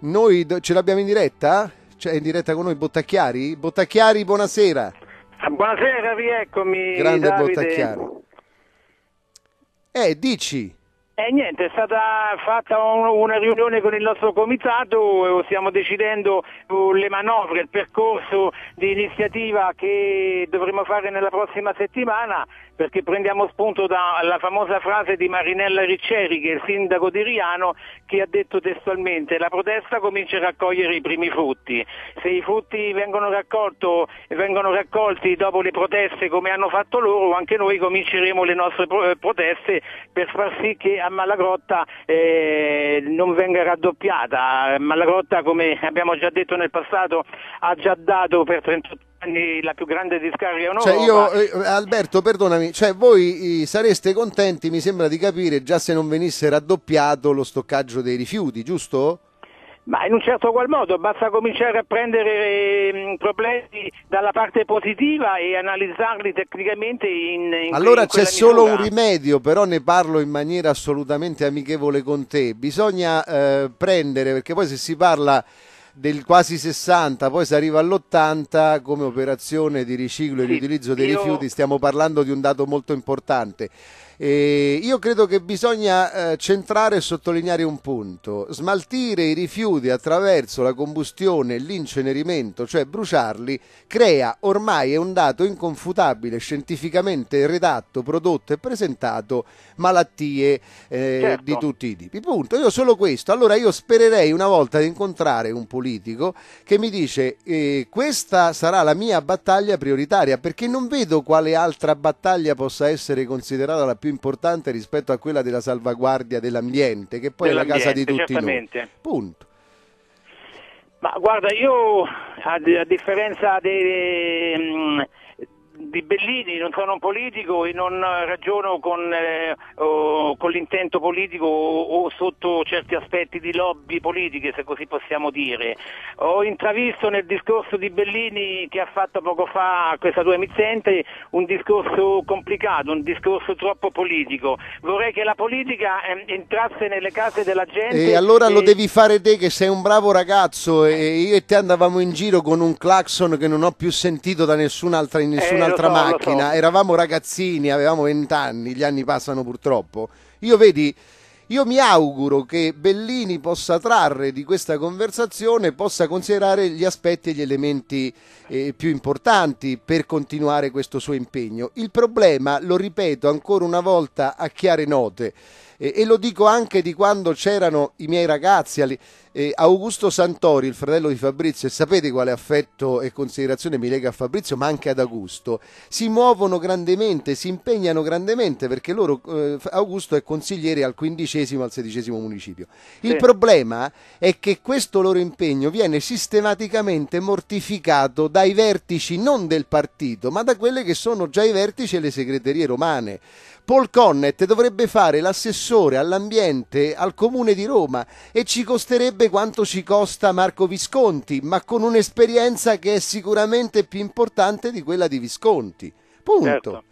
Noi ce l'abbiamo in diretta? Cioè in diretta con noi Bottacchiari? Bottacchiari, buonasera. Buonasera, rieccomi. Grande Davide. Bottacchiari. Eh, dici. E niente, è stata fatta un- una riunione con il nostro comitato, eh, stiamo decidendo eh, le manovre, il percorso di iniziativa che dovremo fare nella prossima settimana perché prendiamo spunto dalla famosa frase di Marinella Ricceri, che è il sindaco di Riano, che ha detto testualmente la protesta comincia a raccogliere i primi frutti. Se i frutti vengono, raccolto- vengono raccolti dopo le proteste come hanno fatto loro, anche noi cominceremo le nostre eh, proteste per far sì che a Malagrotta eh, non venga raddoppiata. Malagrotta, come abbiamo già detto nel passato, ha già dato per 38 anni la più grande discarica in Cioè io, eh, Alberto, perdonami, cioè voi eh, sareste contenti, mi sembra di capire, già se non venisse raddoppiato lo stoccaggio dei rifiuti, giusto? Ma in un certo qual modo basta cominciare a prendere ehm, problemi dalla parte positiva e analizzarli tecnicamente in, in Allora in c'è solo un rimedio, però ne parlo in maniera assolutamente amichevole con te. Bisogna eh, prendere, perché poi se si parla del quasi 60, poi si arriva all'80 come operazione di riciclo e Sì, riutilizzo dei io- rifiuti, stiamo parlando di un dato molto importante. E io credo che bisogna eh, centrare e sottolineare un punto. Smaltire i rifiuti attraverso la combustione e l'incenerimento, cioè bruciarli, crea ormai è un dato inconfutabile, scientificamente redatto, prodotto e presentato malattie eh, Certo. di tutti i tipi. Punto. Io solo questo. Allora io spererei una volta di incontrare un politico che mi dice eh, questa sarà la mia battaglia prioritaria perché non vedo quale altra battaglia possa essere considerata la più importante rispetto a quella della salvaguardia dell'ambiente, che poi è la casa di tutti noi. certamente. Punto. Ma guarda, io a, differenza dei, mm, Bellini non sono un politico e non ragiono con, eh, o- con l'intento politico o, o sotto certi aspetti di lobby politiche, se così possiamo dire. Ho intravisto nel discorso di Bellini che ha fatto poco fa questa tua emittente un discorso complicato, un discorso troppo politico. Vorrei che la politica eh, entrasse nelle case della gente. E allora lo e- devi fare te che sei un bravo ragazzo e io e te andavamo in giro con un clacson che non ho più sentito da nessun'altra, in nessun'altra Eh, lo so, lo macchina. so. Eravamo ragazzini, avevamo vent'anni, gli anni passano purtroppo. Io vedi, io mi auguro che Bellini possa trarre di questa conversazione, possa considerare gli aspetti e gli elementi eh, più importanti per continuare questo suo impegno. Il problema, lo ripeto ancora una volta a chiare note, eh, e lo dico anche di quando c'erano i miei ragazzi, ali- eh, Augusto Santori, il fratello di Fabrizio, e sapete quale affetto e considerazione mi lega a Fabrizio, ma anche ad Augusto, si muovono grandemente, si impegnano grandemente perché loro, eh, Augusto è consigliere al quindicesimo, al sedicesimo municipio. Il Sì. problema è che questo loro impegno viene sistematicamente mortificato dai vertici non del partito, ma da quelle che sono già i vertici e le segreterie romane. Paul Connet dovrebbe fare l'assessore all'ambiente al comune di Roma e ci costerebbe quanto ci costa Marco Visconti, ma con un'esperienza che è sicuramente più importante di quella di Visconti. Punto. Certo.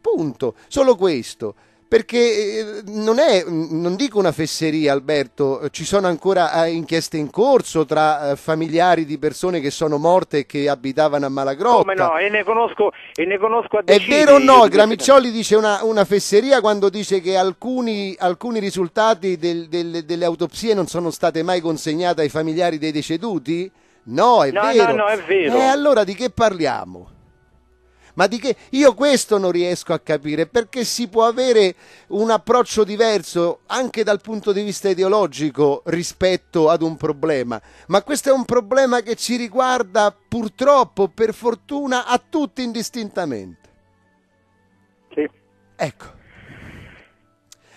Punto. Solo questo. Perché eh, non è, non dico una fesseria Alberto, ci sono ancora eh, inchieste in corso tra eh, familiari di persone che sono morte e che abitavano a Malagrotta. Come no? E ne conosco, e ne conosco a È decine vero o no? Gramiccioli dice una, una fesseria quando dice che alcuni, alcuni risultati del- del- delle autopsie non sono state mai consegnate ai familiari dei deceduti? No, è No, vero. no, no, è vero. E allora di che parliamo? Ma di che? Io questo non riesco a capire perché si può avere un approccio diverso anche dal punto di vista ideologico rispetto ad un problema, ma questo è un problema che ci riguarda purtroppo, per fortuna, a tutti indistintamente. Sì. Ecco.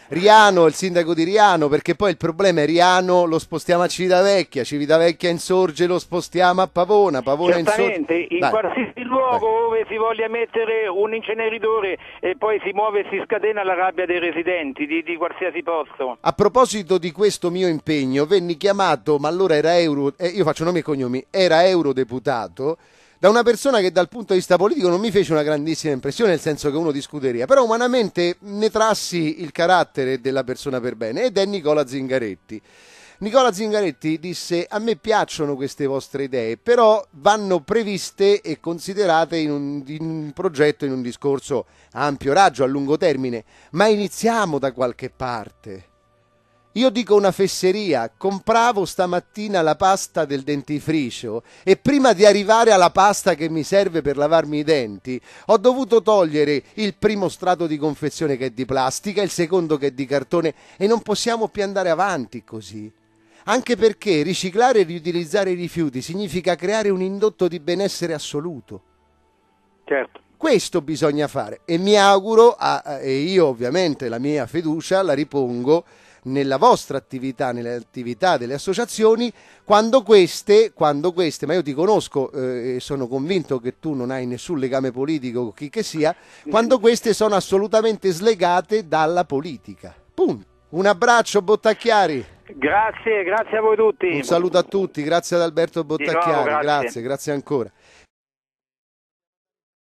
Riano, il sindaco di Riano, perché poi il problema è Riano lo spostiamo a Civitavecchia, Civitavecchia insorge, lo spostiamo a Pavona, Pavona insorge. Certamente, in Dai. qualsiasi luogo dove si voglia mettere un inceneritore e poi si muove e si scatena la rabbia dei residenti di, di qualsiasi posto. A proposito di questo mio impegno, venni chiamato, ma allora era euro, eh, io faccio nomi e cognomi, era eurodeputato, da una persona che dal punto di vista politico non mi fece una grandissima impressione, nel senso che uno di scuderia, però umanamente ne trassi il carattere della persona per bene, ed è Nicola Zingaretti. Nicola Zingaretti disse a me piacciono queste vostre idee, però vanno previste e considerate in un, in un progetto, in un discorso a ampio raggio, a lungo termine, ma iniziamo da qualche parte. Io dico una fesseria, compravo stamattina la pasta del dentifricio e prima di arrivare alla pasta che mi serve per lavarmi i denti ho dovuto togliere il primo strato di confezione che è di plastica, il secondo che è di cartone e non possiamo più andare avanti così. Anche perché riciclare e riutilizzare i rifiuti significa creare un indotto di benessere assoluto. Certo. Questo bisogna fare e mi auguro, a, e io ovviamente la mia fiducia la ripongo nella vostra attività, nelle attività delle associazioni, quando queste, quando queste ma io ti conosco eh, e sono convinto che tu non hai nessun legame politico con chi che sia, quando queste sono assolutamente slegate dalla politica. Punto. Un abbraccio Bottacchiari. Grazie, grazie a voi tutti. Un saluto a tutti, grazie ad Alberto Bottacchiari, nuovo, grazie. grazie, grazie ancora.